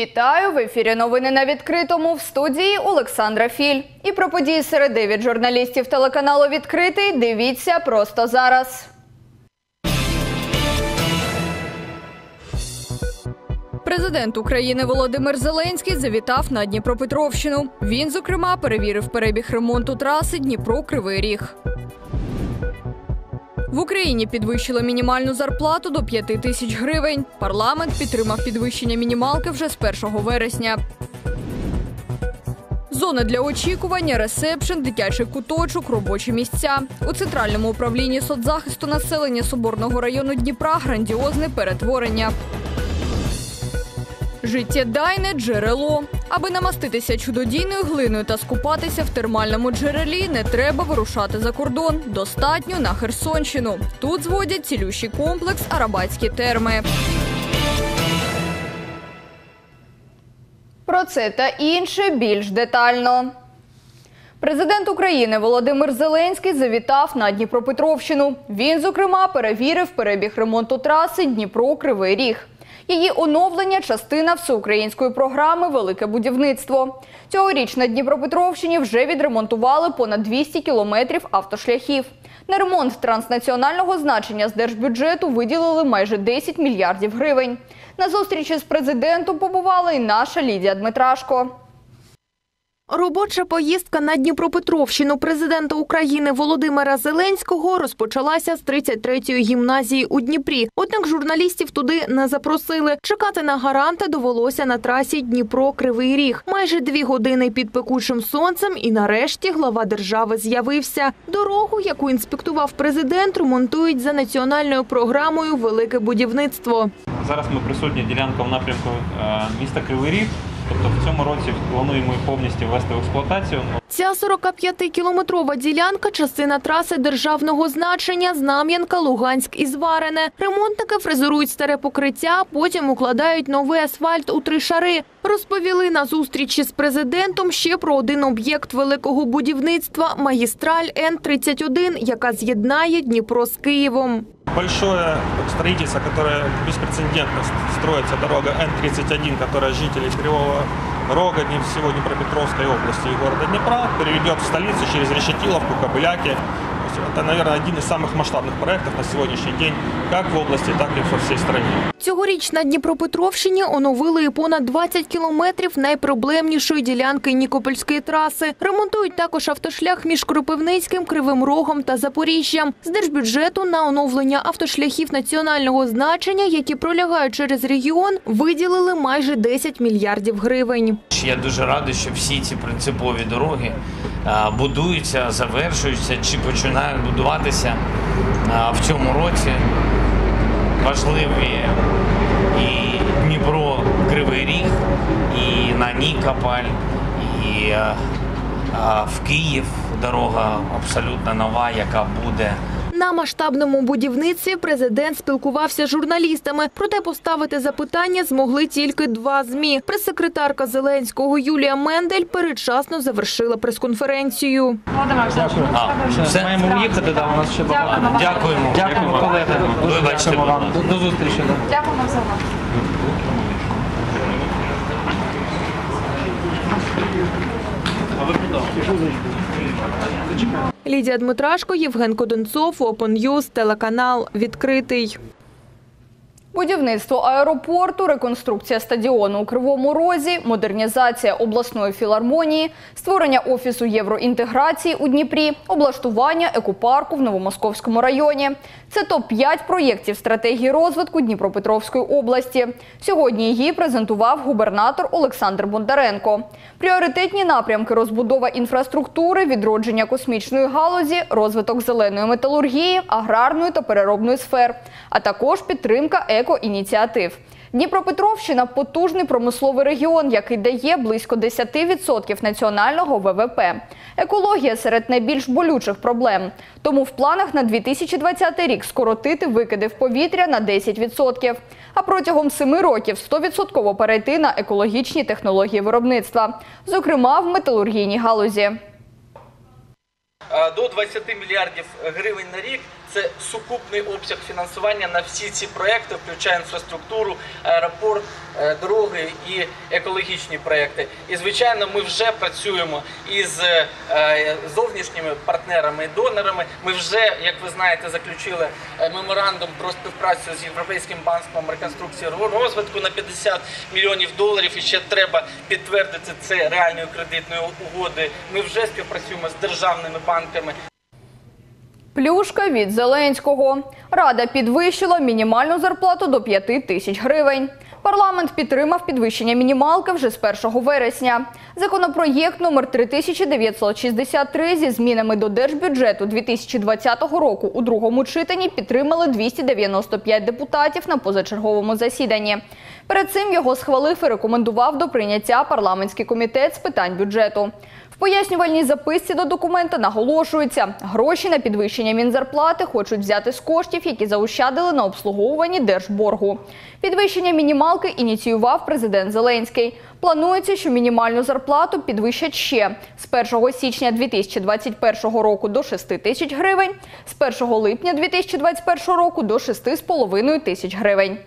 Вітаю в ефірі. Новини на відкритому в студії Олександра Філь. І про події середи від журналістів телеканалу Відкритий. Дивіться просто зараз. Президент України Володимир Зеленський завітав на Дніпропетровщину. Він, зокрема, перевірив перебіг ремонту траси Дніпро-Кривий Ріг. В Україні підвищили мінімальну зарплату до 5 тисяч гривень. Парламент підтримав підвищення мінімалки вже з 1 вересня. Зона для очікування, ресепшн, дитячий куточок, робочі місця. У центральному управлінні соцзахисту населення Соборного району Дніпра грандіозне перетворення. Життєдайне джерело. Аби намаститися чудодійною глиною та скупатися в термальному джерелі, не треба вирушати за кордон. Достатньо на Херсонщину. Тут зводять цілющий комплекс Арабатські терми. Про це та інше більш детально. Президент України Володимир Зеленський завітав на Дніпропетровщину. Він, зокрема, перевірив перебіг ремонту траси Дніпро-Кривий Ріг. Її оновлення частина всеукраїнської програми Велике будівництво. Цьогоріч на Дніпропетровщині вже відремонтували понад 200 кілометрів автошляхів. На ремонт транснаціонального значення з держбюджету виділили майже 10 мільярдів гривень. На зустрічі з президентом побувала і наша Лідія Дмитрашко. Робоча поїздка на Дніпропетровщину президента України Володимира Зеленського розпочалася з 33-ї гімназії у Дніпрі. Однак журналістів туди не запросили. Чекати на гаранта довелося на трасі Дніпро-Кривий Ріг. Майже дві години під пекучим сонцем, і нарешті глава держави з'явився. Дорогу, яку інспектував президент, ремонтують за національною програмою Велике будівництво. Зараз ми присутні ділянка в напрямку е, міста Кривий Ріг. Тобто в цьому році плануємо повністю ввести в експлуатацію. Ця 45-кілометрова ділянка – частина траси державного значення Знам'янка, Луганськ і Зварене. Ремонтники фрезерують старе покриття, потім укладають новий асфальт у три шари. Розповіли на зустрічі з президентом ще про один об'єкт великого будівництва – магістраль Н-31, яка з'єднає Дніпро з Києвом. большое строительство, которое беспрецедентно строится, дорога Н-31, которая жителей Кривого Рога, не всего Днепропетровской области и города Днепра, переведет в столицу через Решетиловку, Кобыляки. То есть Это, наверное, один из самых масштабных проектов на сегодняшний день, как в области, так и по всей стране. Цьогоріч на Дніпропетровщині оновили і понад 20 кілометрів найпроблемнішої ділянки Нікопольської траси. Ремонтують також автошлях між Кропивницьким, Кривим Рогом та Запоріжжям. З держбюджету на оновлення автошляхів національного значення, які пролягають через регіон, виділили майже 10 мільярдів гривень. Я дуже радий, що всі ці принципові дороги а, будуються, завершуються чи починають будуватися в цьому році. Важливі і Дніпро Кривий Ріг, і на Нікополь, і а, в Київ дорога абсолютно нова, яка буде. На масштабному будівництві президент спілкувався з журналістами. Проте поставити запитання змогли тільки два змі. Прес-секретарка Зеленського Юлія Мендель передчасно завершила прес-конференцію. Все? Маємо уїхати, да, у нас ще багато. Дякуємо. Дякуємо, колеги. Дуже Вибачте, дякуємо будь вам. ласка. До, до зустрічі. Лідія Дмитрашко, Євген Коденцов, News, телеканал відкритий. Будівництво аеропорту, реконструкція стадіону у Кривому Розі, модернізація обласної філармонії, створення офісу євроінтеграції у Дніпрі, облаштування екопарку в Новомосковському районі. Це топ-5 проєктів стратегії розвитку Дніпропетровської області. Сьогодні її презентував губернатор Олександр Бондаренко. Пріоритетні напрямки розбудова інфраструктури, відродження космічної галузі, розвиток зеленої металургії, аграрної та переробної сфер, а також підтримка екоініціатив. Дніпропетровщина потужний промисловий регіон, який дає близько 10% національного ВВП. Екологія серед найбільш болючих проблем. Тому в планах на 2020 рік скоротити викиди в повітря на 10%. А протягом 7 років 100% перейти на екологічні технології виробництва, зокрема в металургійній галузі. До 20 мільярдів гривень на рік. Це сукупний обсяг фінансування на всі ці проекти, включає інфраструктуру, аеропорт, е, дороги і екологічні проекти. І звичайно, ми вже працюємо із е, зовнішніми партнерами і донорами. Ми вже, як ви знаєте, заключили е, меморандум про співпрацю з Європейським банком реконструкції розвитку на 50 мільйонів доларів. І ще треба підтвердити це реальною кредитною угодою. Ми вже співпрацюємо з державними банками. Плюшка від Зеленського. Рада підвищила мінімальну зарплату до 5 тисяч гривень. Парламент підтримав підвищення мінімалки вже з 1 вересня. Законопроєкт номер 3963 зі змінами до держбюджету 2020 року у другому читанні підтримали 295 депутатів на позачерговому засіданні. Перед цим його схвалив і рекомендував до прийняття парламентський комітет з питань бюджету. Пояснювальній записці до документа наголошується, гроші на підвищення мінзарплати хочуть взяти з коштів, які заощадили на обслуговуванні держборгу. Підвищення мінімалки ініціював президент Зеленський. Планується, що мінімальну зарплату підвищать ще з 1 січня 2021 року до 6 тисяч гривень, з 1 липня 2021 року до 6,5 тисяч гривень.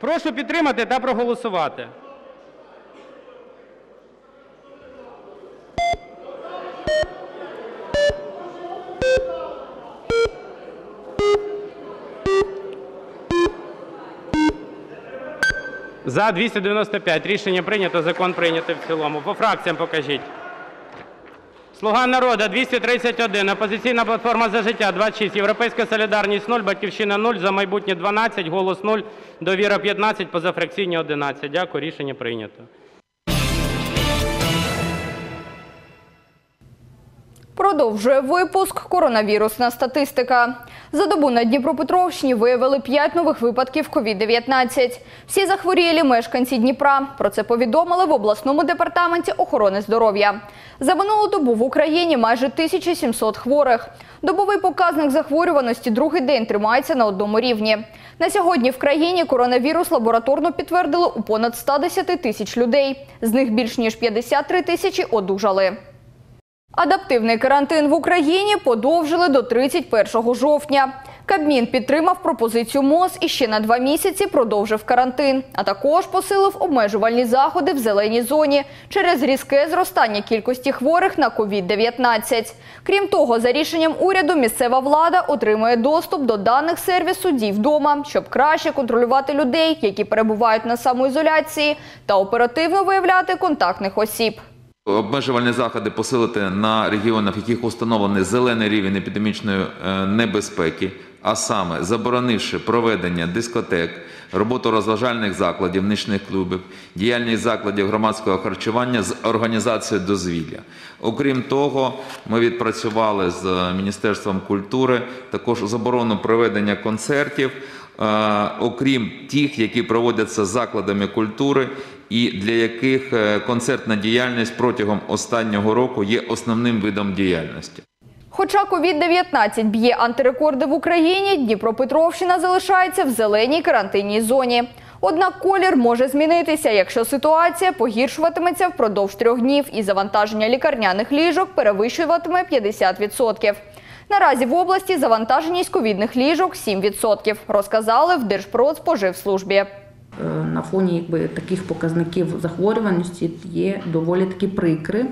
Прошу підтримати та проголосувати. За 295. Рішення прийнято. Закон прийнятий в цілому. По фракціям покажіть. Слуга народу 231, Опозиційна платформа за життя 26, Європейська солідарність 0, Батьківщина 0, За майбутнє 12, Голос 0, Довіра 15, позафракційні 11. Дякую, рішення прийнято. Продовжує випуск коронавірусна статистика. За добу на Дніпропетровщині виявили 5 нових випадків COVID-19. Всі захворілі мешканці Дніпра. Про це повідомили в обласному департаменті охорони здоров'я. За минулу добу в Україні майже 1700 хворих. Добовий показник захворюваності другий день тримається на одному рівні. На сьогодні в країні коронавірус лабораторно підтвердили у понад 110 тисяч людей. З них більш ніж 53 тисячі одужали. Адаптивний карантин в Україні подовжили до 31 жовтня. Кабмін підтримав пропозицію МОЗ і ще на два місяці продовжив карантин, а також посилив обмежувальні заходи в зеленій зоні через різке зростання кількості хворих на COVID-19. Крім того, за рішенням уряду місцева влада отримує доступ до даних сервісу «Дій вдома», щоб краще контролювати людей, які перебувають на самоізоляції, та оперативно виявляти контактних осіб. Обмежувальні заходи посилити на регіонах, в яких установлений зелений рівень епідемічної е, небезпеки, а саме заборонивши проведення дискотек, роботу розважальних закладів, нічних клубів, діяльність закладів громадського харчування з організацією дозвілля. Окрім того, ми відпрацювали з Міністерством культури також заборону проведення концертів, е, окрім тих, які проводяться закладами культури і для яких е, концертна діяльність протягом останнього року є основним видом діяльності. Хоча COVID-19 б'є антирекорди в Україні, Дніпропетровщина залишається в зеленій карантинній зоні. Однак колір може змінитися, якщо ситуація погіршуватиметься впродовж трьох днів і завантаження лікарняних ліжок перевищуватиме 50%. Наразі в області завантаженість ковідних ліжок 7%, розказали в Держпродспоживслужбі. Е, на фоні якби, таких показників захворюваності є доволі таки прикри.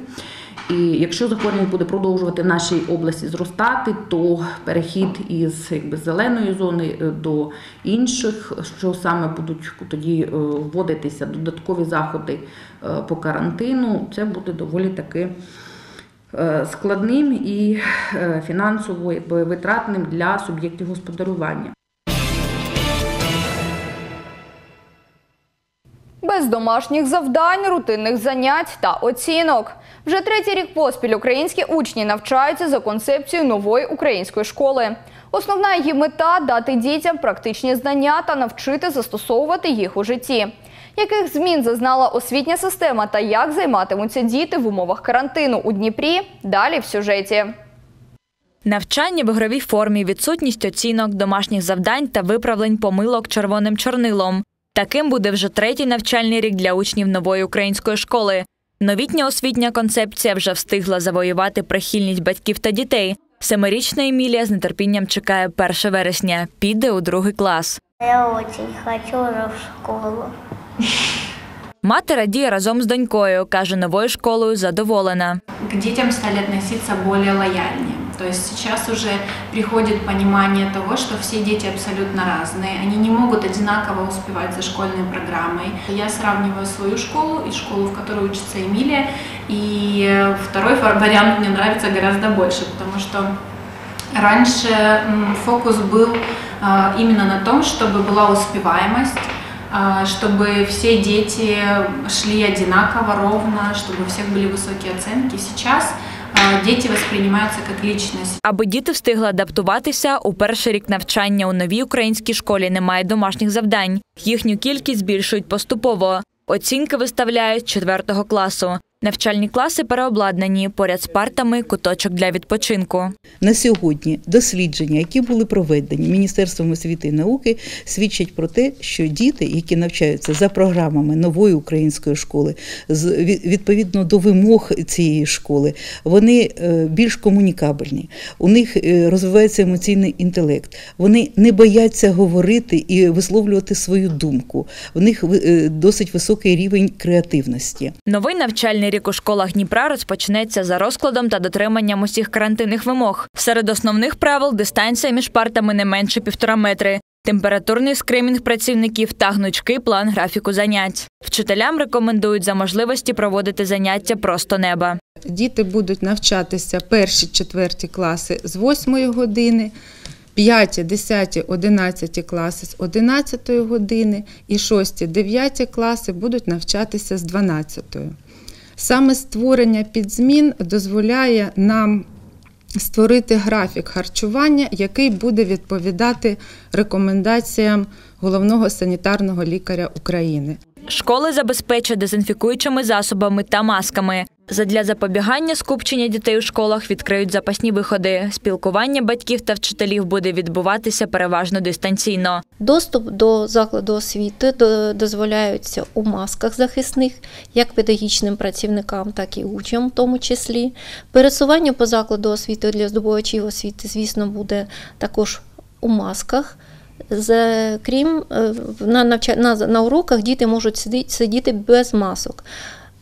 І якщо захворюваність буде продовжувати в нашій області зростати, то перехід із якби, зеленої зони е, до інших, що саме будуть тоді е, вводитися додаткові заходи по карантину, це буде доволі таки складним і фінансово якби, витратним для суб'єктів господарювання. Без домашніх завдань, рутинних занять та оцінок. Вже третій рік поспіль українські учні навчаються за концепцією нової української школи. Основна її мета дати дітям практичні знання та навчити застосовувати їх у житті. Яких змін зазнала освітня система та як займатимуться діти в умовах карантину у Дніпрі? Далі в сюжеті. Навчання в ігровій формі, відсутність оцінок, домашніх завдань та виправлень помилок червоним чорнилом. Таким буде вже третій навчальний рік для учнів нової української школи. Новітня освітня концепція вже встигла завоювати прихильність батьків та дітей. Семирічна Емілія з нетерпінням чекає 1 вересня. Піде у другий клас. Я очень хочу в школу. Мати радіє разом з донькою. каже, новою школою задоволена. к детям стали относиться более лояльнее. То есть сейчас уже приходит понимание того, что все дети абсолютно разные. Они не могут одинаково успевать за школьной программой. Я сравниваю свою школу и школу, в которой учится Эмилия. И второй вариант мне нравится гораздо больше, потому что раньше фокус был а, именно на том, чтобы была успеваемость, а, чтобы все дети шли одинаково, ровно, чтобы у всех были высокие оценки. Сейчас а, дети як лічність. Аби діти встигли адаптуватися, у перший рік навчання у новій українській школі немає домашніх завдань. Їхню кількість збільшують поступово. Оцінки виставляють з 4 класу. Навчальні класи переобладнані поряд з партами куточок для відпочинку. На сьогодні дослідження, які були проведені Міністерством освіти і науки, свідчать про те, що діти, які навчаються за програмами нової української школи, відповідно до вимог цієї школи, вони е, більш комунікабельні. У них е, розвивається емоційний інтелект. Вони не бояться говорити і висловлювати свою думку. В них е, досить високий рівень креативності. Новий навчальний рік у школах Дніпра розпочнеться за розкладом та дотриманням усіх карантинних вимог. Серед основних правил дистанція між партами не менше півтора метри. Температурний скримінг працівників та гнучкий план графіку занять. Вчителям рекомендують за можливості проводити заняття просто неба. Діти будуть навчатися перші, четверті класи з 8 години, 5, 10, 11 класи з 11 години і 6, 9 класи будуть навчатися з 12. Саме створення підзмін дозволяє нам створити графік харчування, який буде відповідати рекомендаціям головного санітарного лікаря України. Школи забезпечать дезінфікуючими засобами та масками. Задля запобігання скупчення дітей у школах відкриють запасні виходи. Спілкування батьків та вчителів буде відбуватися переважно дистанційно. Доступ до закладу освіти до- дозволяється у масках захисних, як педагогічним працівникам, так і учням, в тому числі. Пересування по закладу освіти для здобувачів освіти, звісно, буде також у масках. Крім е, на, навча... на, на уроках діти можуть сидіти без масок.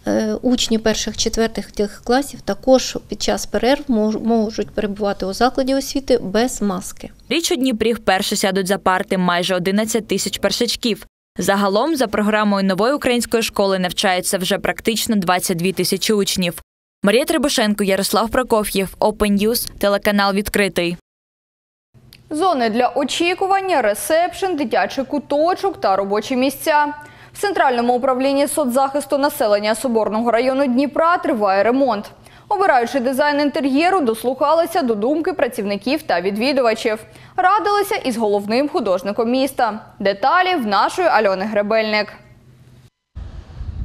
Е, Учні перших четвертих тих класів також під час перерв можуть перебувати у закладі освіти без маски. Річ у Дніпрі вперше сядуть за парти майже 11 тисяч першачків. Загалом, за програмою нової української школи навчаються вже практично 22 тисячі учнів. Марія Требушенко, Ярослав Прокоф'єв, Open News, телеканал відкритий. Зони для очікування, ресепшн, дитячий куточок та робочі місця. В Центральному управлінні соцзахисту населення Соборного району Дніпра триває ремонт. Обираючи дизайн інтер'єру, дослухалися до думки працівників та відвідувачів. Радилися із головним художником міста. Деталі в нашої Альони Гребельник.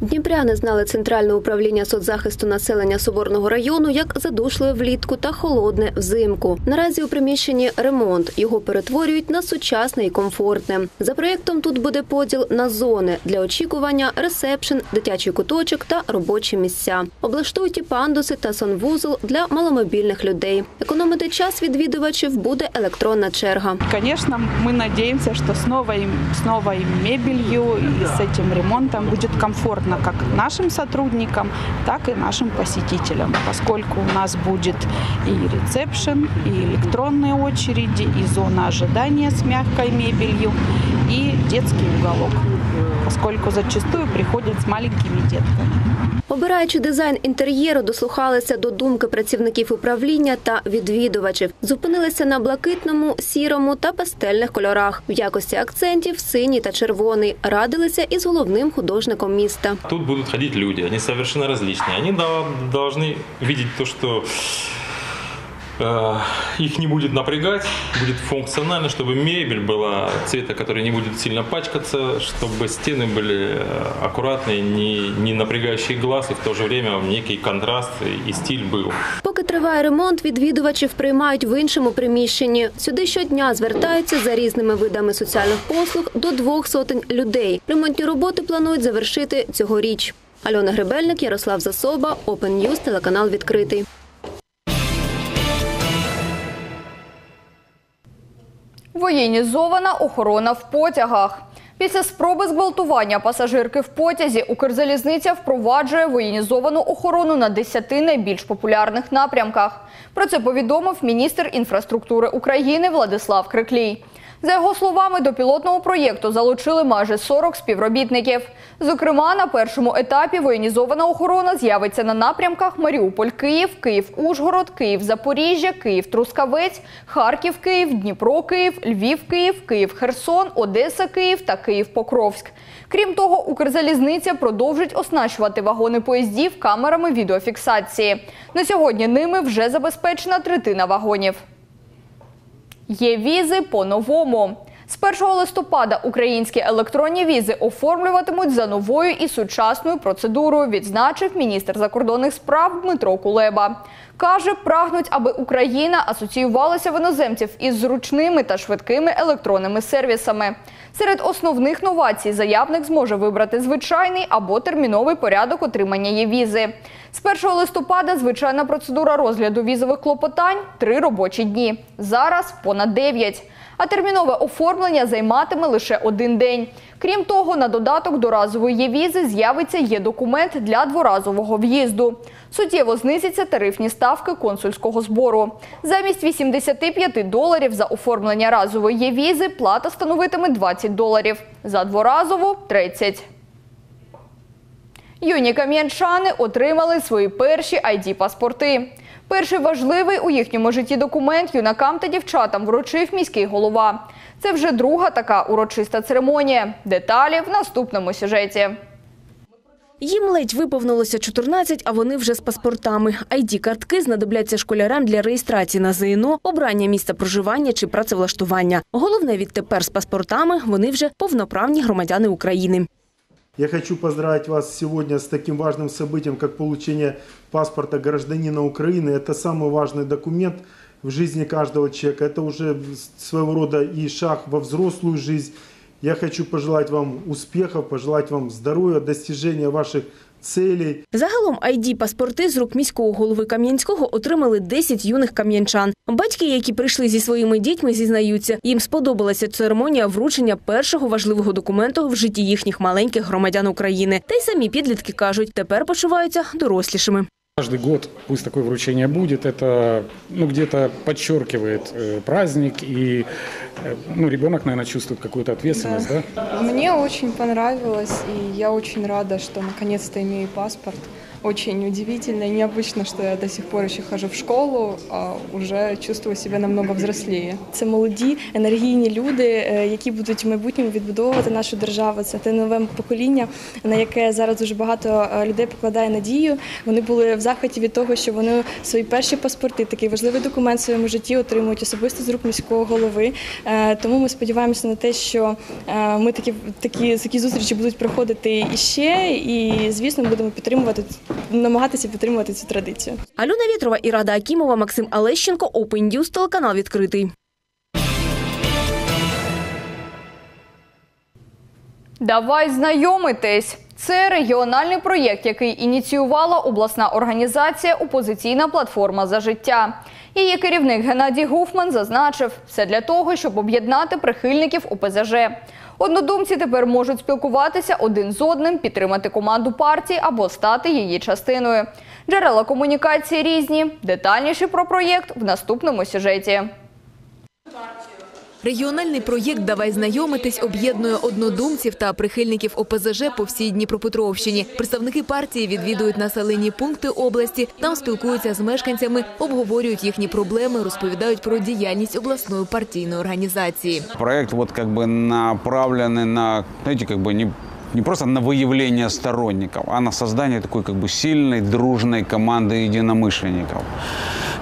Дніпряни знали центральне управління соцзахисту населення Соборного району як задушливе влітку та холодне взимку. Наразі у приміщенні ремонт його перетворюють на сучасне і комфортне. За проєктом тут буде поділ на зони для очікування, ресепшн, дитячий куточок та робочі місця. Облаштують і пандуси та санвузол для маломобільних людей. Економити час відвідувачів буде електронна черга. Конечно, мы надеемся, что с новой, с новой мебелью и с этим ремонтом будет комфортно как нашим сотрудникам, так и нашим посетителям, поскольку у нас будет и ресепшн, и электронные очереди, и зона ожидания с мягкой мебелью, и детский уголок, поскольку зачастую приходят с маленькими детками. Обираючи дизайн інтер'єру, дослухалися до думки працівників управління та відвідувачів. Зупинилися на блакитному, сірому та пастельних кольорах. В якості акцентів синій та червоний. Радилися із головним художником міста. Тут будут ходить люди, они совершенно различные. Они да- должны видеть то, что э, их не будет напрягать, будет функционально, чтобы мебель была цвета, который не будет сильно пачкаться, чтобы стены были э, аккуратные, не, не напрягающие глаз, и в то же время некий контраст и- и стиль был. Поки триває ремонт, відвідувачів приймають в іншому приміщенні. Сюди щодня звертаються за різними видами соціальних послуг до двох сотень людей. Ремонтні роботи планують завершити цьогоріч. Альона Гребельник, Ярослав Засоба, Open News, телеканал відкритий. Воєнізована охорона в потягах. Після спроби зґвалтування пасажирки в потязі Укрзалізниця впроваджує воєнізовану охорону на 10 найбільш популярних напрямках. Про це повідомив міністр інфраструктури України Владислав Криклій. За його словами, до пілотного проєкту залучили майже 40 співробітників. Зокрема, на першому етапі воєнізована охорона з'явиться на напрямках Маріуполь-Київ, Київ-Ужгород, Київ-Запоріжжя, Київ-Трускавець, Харків-Київ, Дніпро-Київ, Львів-Київ, Київ-Херсон, Одеса-Київ та Київ-Покровськ. Крім того, Укрзалізниця продовжить оснащувати вагони поїздів камерами відеофіксації. На сьогодні ними вже забезпечена третина вагонів. Є візи по-новому. З 1 листопада українські електронні візи оформлюватимуть за новою і сучасною процедурою, відзначив міністр закордонних справ Дмитро Кулеба. Каже, прагнуть, аби Україна асоціювалася в іноземців із зручними та швидкими електронними сервісами. Серед основних новацій заявник зможе вибрати звичайний або терміновий порядок отримання є візи. З 1 листопада звичайна процедура розгляду візових клопотань – три робочі дні. Зараз понад 9. А термінове оформлення займатиме лише один день. Крім того, на додаток до разової є-візи з'явиться є-документ для дворазового в'їзду. Суттєво знизяться тарифні ставки консульського збору. Замість 85 доларів за оформлення разової є-візи плата становитиме 20 доларів, за дворазову – 30. Юні кам'янчани отримали свої перші ID-паспорти. Перший важливий у їхньому житті документ юнакам та дівчатам вручив міський голова. Це вже друга така урочиста церемонія. Деталі в наступному сюжеті. Їм ледь виповнилося 14, а вони вже з паспортами. ID-картки знадобляться школярам для реєстрації на ЗНО, обрання місця проживання чи працевлаштування. Головне відтепер з паспортами вони вже повноправні громадяни України. Я хочу поздравить вас сегодня с таким важным событием, как получение паспорта гражданина Украины. Это самый важный документ в жизни каждого человека. Это уже своего рода и шаг во взрослую жизнь. Я хочу пожелать вам успехов, пожелать вам здоровья, достижения ваших целей. Загалом ID-паспорти з рук міського голови Кам'янського отримали 10 юних кам'янчан. Батьки, які прийшли зі своїми дітьми, зізнаються, їм сподобалася церемонія вручення першого важливого документу в житті їхніх маленьких громадян України. Та й самі підлітки кажуть, тепер почуваються дорослішими. Каждый год пусть такое вручение будет, это ну, где-то подчеркивает э, праздник, и э, ну, ребенок, наверное, чувствует какую-то ответственность, да? да? Мне очень понравилось, и я очень рада, что наконец-то имею паспорт. Очень удивительно и необычно, что я до сих пор еще хожу в школу, а уже чувствую себе намного взросліє. Це молоді, енергійні люди, е, які будуть в майбутньому відбудовувати нашу державу. Це те нове покоління, на яке зараз дуже багато е, людей покладає надію. Вони були в захваті від того, що вони свої перші паспорти, такий важливий документ в своєму житті отримують особисто з рук міського голови. Е, Тому ми сподіваємося на те, що ми такі такі такі зустрічі будуть проходити іще, і звісно, будемо підтримувати намагатися підтримувати цю традицію. Альона Вєтрова і Рада Акімова, Максим Алещенко, Open News, телеканал відкритий. Давай знайомитись. Це регіональний проєкт, який ініціювала обласна організація Опозиційна платформа за життя. Її керівник Геннадій Гуфман зазначив, все для того, щоб об'єднати прихильників ОПЗЖ. Однодумці тепер можуть спілкуватися один з одним, підтримати команду партії або стати її частиною. Джерела комунікації різні. Детальніше про проєкт в наступному сюжеті. Регіональний проєкт Давай знайомитись об'єднує однодумців та прихильників ОПЗЖ по всій Дніпропетровщині. Представники партії відвідують населені пункти області, там спілкуються з мешканцями, обговорюють їхні проблеми, розповідають про діяльність обласної партійної організації. Проект вот как бы направленный на, знаете, как бы не не просто на выявление сторонников, а на создание такой как бы сильной, дружной команды единомышленников.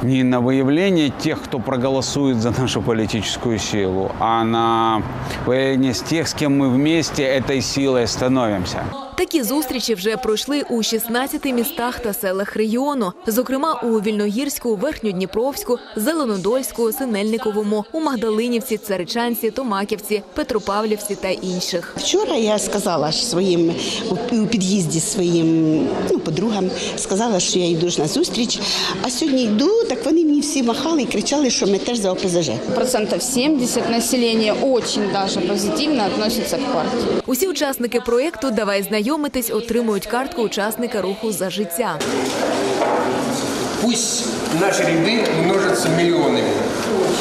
Не на выявление тех, кто проголосует за нашу политическую силу, а на выявление тех, с кем мы вместе этой силой становимся. Такі зустрічі вже пройшли у 16 містах та селах регіону, зокрема у Вільногірську, Верхньодніпровську, Зеленодольську, Синельниковому, у Магдалинівці, Царичанці, Томаківці, Петропавлівці та інших. Вчора я сказала своїм у- під'їзді своїм ну, подругам, сказала, що я йду ж на зустріч. А сьогодні йду, так вони мені всі махали і кричали, що ми теж за ОПЗЖ. Процентов 70 населения очень даже позитивно относится к партии. Усі учасники проєкту Давай знайомитись отримують картку учасника руху за життя. Пусть наші ряди множаться мільйонами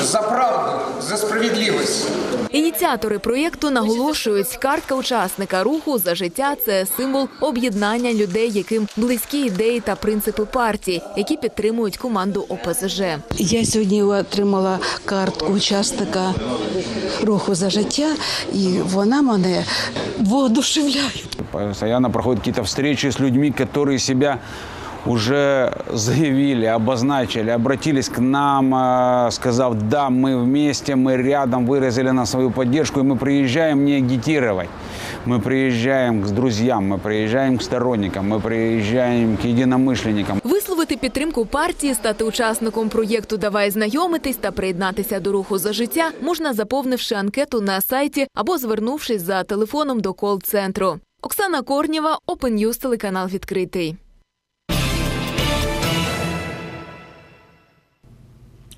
За правду, за справедливость. Ініціатори проєкту наголошують, картка учасника руху за життя це символ об'єднання людей, яким близькі ідеї та принципи партії, які підтримують команду ОПЗЖ. Я сьогодні отримала картку учасника руху за життя, і вона мене воодушевляє. Постоянно проходят какие-то встречи с людьми, которые себя уже заявили, обозначили, обратились к нам, э, сказав, да, мы вместе, мы рядом, выразили на свою поддержку, и мы приезжаем не агитировать. Мы приезжаем к друзьям, мы приезжаем к сторонникам, мы приезжаем к единомышленникам. Висловити підтримку партії, стати учасником проєкту Давай знайомитись та приєднатися до руху за життя можна заповнивши анкету на сайті або звернувшись за телефоном до кол-центру. Оксана Корнєва, Open News, телеканал відкритий.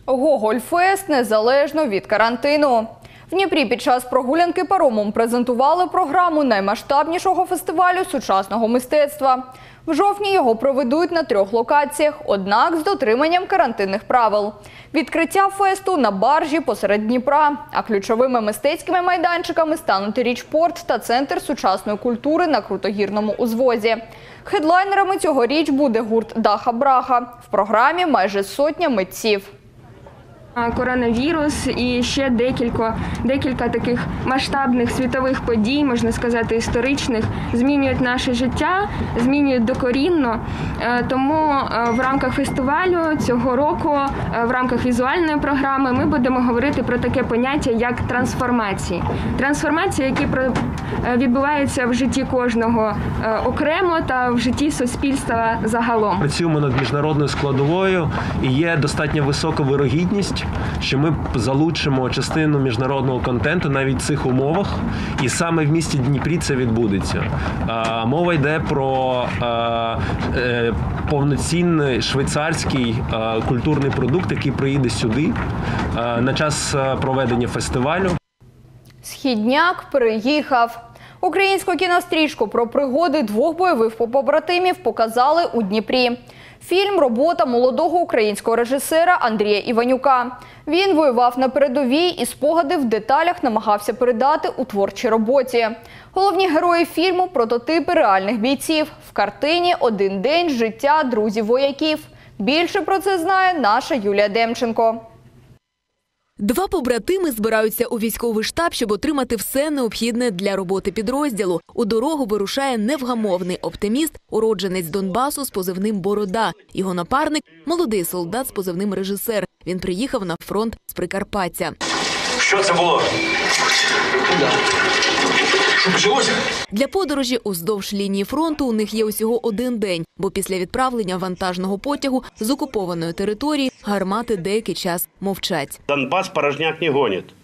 Гогольфест незалежно від карантину. В Дніпрі під час прогулянки паромом презентували програму наймасштабнішого фестивалю сучасного мистецтва. В жовтні його проведуть на трьох локаціях, однак з дотриманням карантинних правил. Відкриття фесту на баржі посеред Дніпра. А ключовими мистецькими майданчиками стануть річпорт та центр сучасної культури на крутогірному узвозі. Хедлайнерами цьогоріч буде гурт Даха Браха. В програмі майже сотня митців. Коронавірус і ще декілька, декілька таких масштабних світових подій, можна сказати, історичних, змінюють наше життя, змінюють докорінно. Е, Тому е, в рамках фестивалю цього року, е, в рамках візуальної програми, ми будемо говорити про таке поняття як трансформації. Трансформації, які відбуваються в житті кожного окремо та в житті суспільства загалом. Працюємо над міжнародною складовою і є достатньо висока вирогідність, що ми залучимо частину міжнародного контенту навіть в цих умовах, і саме в місті Дніпрі це відбудеться. Мова йде про е, повноцінний швейцарський культурний продукт, який приїде сюди на час проведення фестивалю. Східняк приїхав. Українську кінострічку про пригоди двох бойових побратимів показали у Дніпрі. Фільм робота молодого українського режисера Андрія Іванюка. Він воював на передовій і спогади в деталях намагався передати у творчій роботі. Головні герої фільму прототипи реальних бійців. В картині один день життя друзів вояків. Більше про це знає наша Юлія Демченко. Два побратими збираються у військовий штаб, щоб отримати все необхідне для роботи підрозділу. У дорогу вирушає невгамовний оптиміст, уродженець Донбасу з позивним Борода. Його напарник молодий солдат з позивним режисер. Він приїхав на фронт з Прикарпаття. Що це було? Що почалося? Для подорожі уздовж лінії фронту у них є усього один день, бо після відправлення вантажного потягу з окупованої території гармати деякий час мовчать. Донбас порожняк не гонить.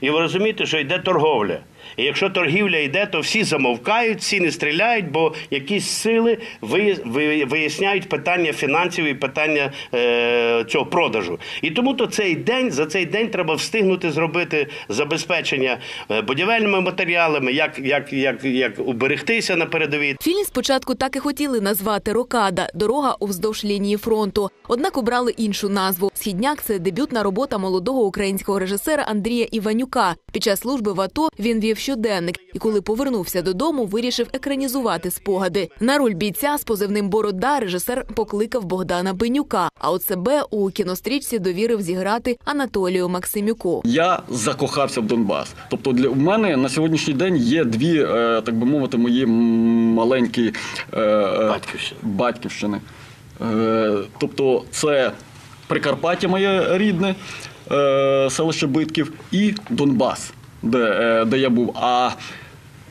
І ви розумієте, що йде торговля. І якщо торгівля йде, то всі замовкають, всі не стріляють, бо якісь сили вияс- виясняють питання фінансів і питання е, цього продажу. І тому то цей день за цей день треба встигнути зробити забезпечення е, будівельними матеріалами, як, як, як, як уберегтися на передовій. Фільм спочатку так і хотіли назвати Рокада дорога уздовж лінії фронту. Однак обрали іншу назву. Східняк це дебютна робота молодого українського режисера Андрія Іванюка. Під час служби в АТО він вів щоденник, і коли повернувся додому, вирішив екранізувати спогади. На роль бійця з позивним Борода режисер покликав Богдана Бенюка. А от себе у кінострічці довірив зіграти Анатолію Максимюку. Я закохався в Донбас. Тобто для в мене на сьогоднішній день є дві, е, так би мовити, мої маленькі е, е, батьківщини. Тобто, це Прикарпаття моє рідне, селище Битків, і Донбас, де, е, де я був. А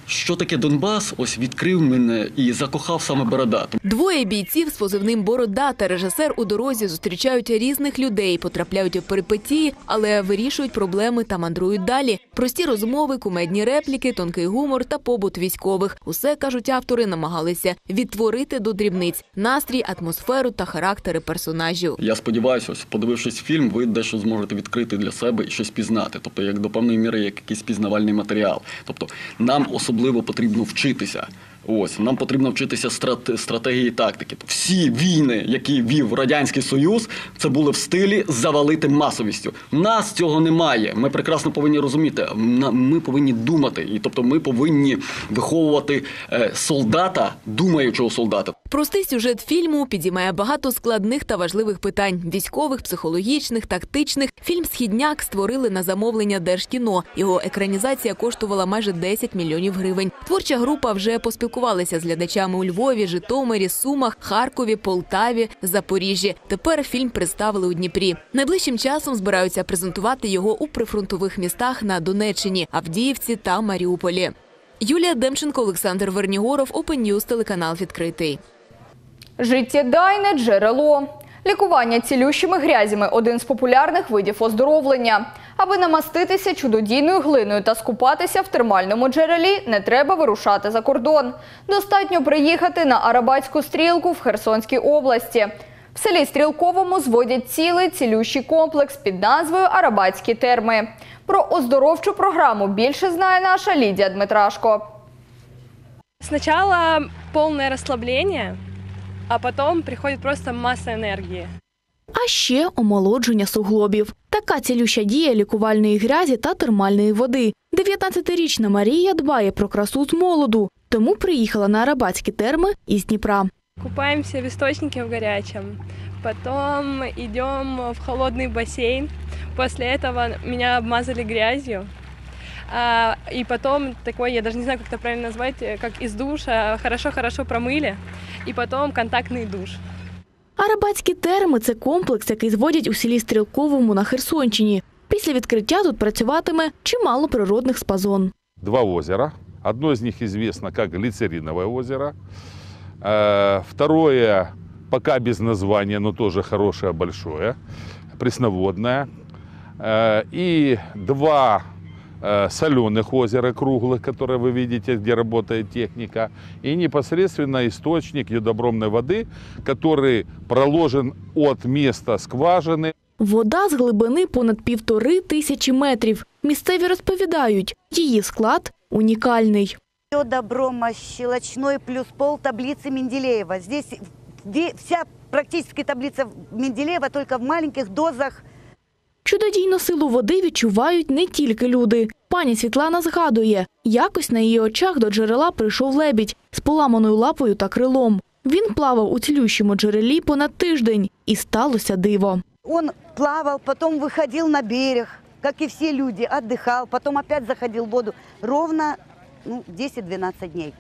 що таке Донбас, ось відкрив мене і закохав саме Борода. Двоє бійців з позивним Борода та режисер у дорозі зустрічають різних людей, потрапляють у перипетії, але вирішують проблеми та мандрують далі. Прості розмови, кумедні репліки, тонкий гумор та побут військових. Усе кажуть автори, намагалися відтворити до дрібниць настрій, атмосферу та характери персонажів. Я сподіваюся, ось подивившись фільм, ви дещо зможете відкрити для себе і щось пізнати. Тобто, як до певної міри, як якийсь пізнавальний матеріал. Тобто, нам особливо потрібно вчитися. Ось нам потрібно вчитися страт- стратегії і тактики. Всі війни, які вів радянський союз, це були в стилі завалити масовістю. Нас цього немає. Ми прекрасно повинні розуміти. Ми повинні думати, і тобто ми повинні виховувати е, солдата, думаючого солдата. Простий сюжет фільму підіймає багато складних та важливих питань: військових, психологічних, тактичних. Фільм Східняк створили на замовлення Держкіно. Його екранізація коштувала майже 10 мільйонів гривень. Творча група вже поспілкувалася з глядачами у Львові, Житомирі, Сумах, Харкові, Полтаві, Запоріжжі. Тепер фільм представили у Дніпрі. Найближчим часом збираються презентувати його у прифронтових містах на Донеччині, Авдіївці та Маріуполі. Юлія Демченко, Олександр Вернігоров, Open News, телеканал відкритий. Життєдайне джерело. Лікування цілющими грязями один з популярних видів оздоровлення. Аби намаститися чудодійною глиною та скупатися в термальному джерелі, не треба вирушати за кордон. Достатньо приїхати на Арабатську стрілку в Херсонській області. В селі Стрілковому зводять цілий цілющий комплекс під назвою Арабатські терми. Про оздоровчу програму більше знає наша Лідія Дмитрашко. Сначала полное расслабление, а потом приходит просто масса энергии А ще омолодження суглобів. Така цілюща дія лікувальної грязі та термальної води. 19-річна Марія дбає про красу з молоду, тому приїхала на арабатські терми із Дніпра. Купаемся в источнике в горячем, потом идем в холодный бассейн. После этого меня обмазали грязью. А, и потом такой, я даже не знаю, как это правильно назвать, э, как из душа, хорошо-хорошо промыли. И потом контактный душ. Арабатські терми це комплекс, який зводять у селі Стрілковому на Херсонщині. Після відкриття тут працюватиме чимало природних спазон. два озера. Одно из них известно как Глицериновое озеро. Э, Второе пока без названия, но тоже хорошее, большое, пресноводное. Э, И два э, соленых озера круглых, которые вы видите, где работает техника. И непосредственно источник юдобромной воды, который проложен от места скважины Вода з глибини понад півтори тисячі метрів. Місцеві розповідають, її склад унікальний. Добромо-щелочной плюс пол таблицы Менделеева. Здесь ве- вся практически таблица Менделеева, только в маленьких дозах. Чудодійну силу води відчувають не тільки люди. Пані Світлана згадує, якось на її очах до джерела прийшов лебідь з поламаною лапою та крилом. Він плавав у цілющому джерелі понад тиждень, і сталося диво. Он плавал, потом выходил на берег, как и все люди, отдыхал, потом опять заходил в воду. Ровно ну, 10-12 дней.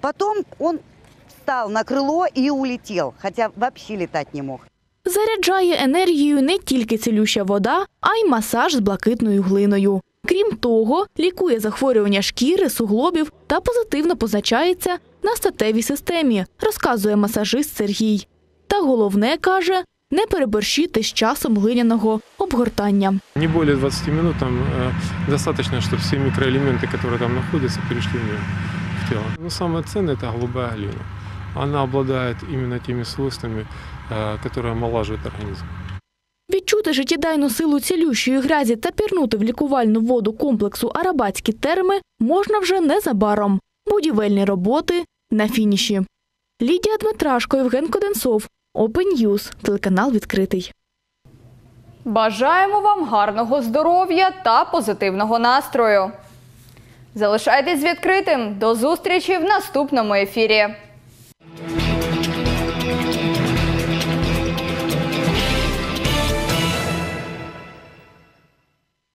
Потом он встал на крыло и улетел, хотя вообще летать не мог. Заряджає енергією не тільки цілюща вода, а й масаж з блакитною глиною. Крім того, лікує захворювання шкіри, суглобів та позитивно позначається на статевій системі, розказує масажист Сергій. Та головне каже, не переборщити з часом глиняного обгортання. Не более 20 минут там э, достаточно, чтобы все микроэлементы, которые там находятся, перешли в неё, в тело. Но самое ценное – это голубая глина. Она обладает именно теми свойствами, э, которые омолаживают организм. Відчути життєдайну силу цілющої грязі та пірнути в лікувальну воду комплексу Арабатські терми можна вже незабаром. Будівельні роботи на фініші. Лідія Дмитрашко, Євген Коденцов, Open News, телеканал відкритий. Бажаємо вам гарного здоров'я та позитивного настрою. Залишайтесь відкритим. До зустрічі в наступному ефірі.